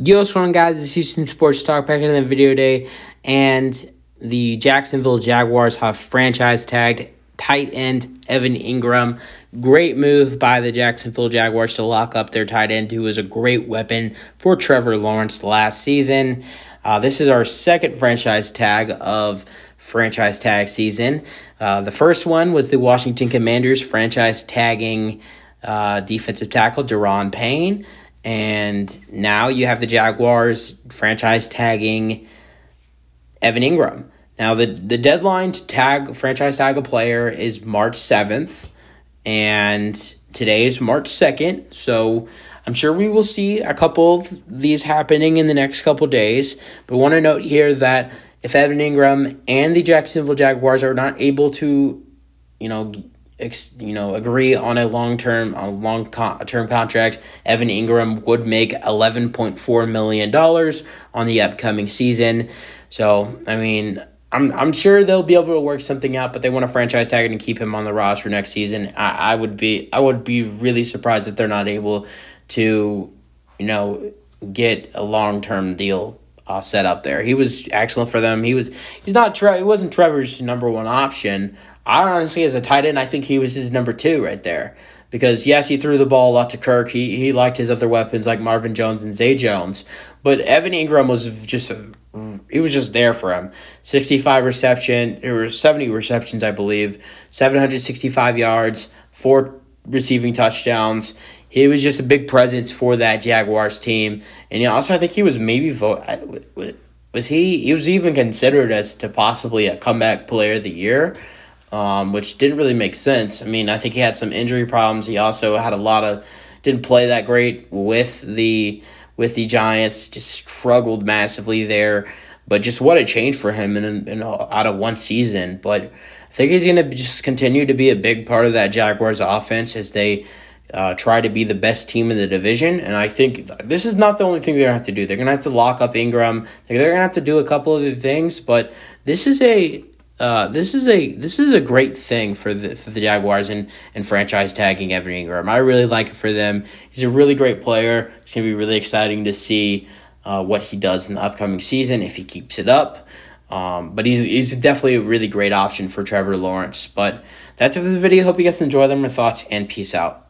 Yo, what's going on, guys? It's Houston Sports Talk back in the video day, and the Jacksonville Jaguars have franchise tagged tight end Evan Engram. Great move by the Jacksonville Jaguars to lock up their tight end, who was a great weapon for Trevor Lawrence last season. Uh, this is our second franchise tag of franchise tag season. Uh, the first one was the Washington Commanders franchise tagging uh, defensive tackle Daron Payne. And now you have the Jaguars franchise tagging Evan Engram. Now the the deadline to tag franchise tag a player is March 7th and today is March 2nd. So I'm sure we will see a couple of these happening in the next couple days, but I want to note here that if Evan Engram and the Jacksonville Jaguars are not able to, you know, you know, agree on a long term on a long term contract, Evan Engram would make eleven point four million dollars on the upcoming season. So I mean. I'm, I'm sure they'll be able to work something out, but they want to franchise tag and keep him on the roster next season. I, I would be I would be really surprised if they're not able to, you know, get a long term deal uh, set up there. He was excellent for them. He was he's not Tre- he wasn't Trevor's number one option, I honestly, as a tight end, I think he was his number two right there. Because yes, he threw the ball a lot to Kirk. He he liked his other weapons like Marvin Jones and Zay Jones, but Evan Engram was just a, he was just there for him. Sixty five reception, there were seventy receptions, I believe, seven hundred sixty five yards, four receiving touchdowns. He was just a big presence for that Jaguars team, and you know, also I think he was maybe vote was he he was even considered as to possibly a comeback player of the year um, which didn't really make sense. I mean, I think he had some injury problems. He also had a lot of didn't play that great with the with the Giants. Just struggled massively there. But just what a change for him in, in out of one season. But I think he's going to just continue to be a big part of that Jaguars offense as they uh, try to be the best team in the division. And I think this is not the only thing they're going to have to do. They're going to have to lock up Engram. They're going to have to do a couple other things. But this is a uh, this is a this is a great thing for the for the Jaguars and, and franchise tagging Evan Engram. I really like it for them. He's a really great player. It's gonna be really exciting to see uh, what he does in the upcoming season if he keeps it up. Um, but he's he's definitely a really great option for Trevor Lawrence. But that's it for the video. Hope you guys enjoy them. My thoughts and peace out.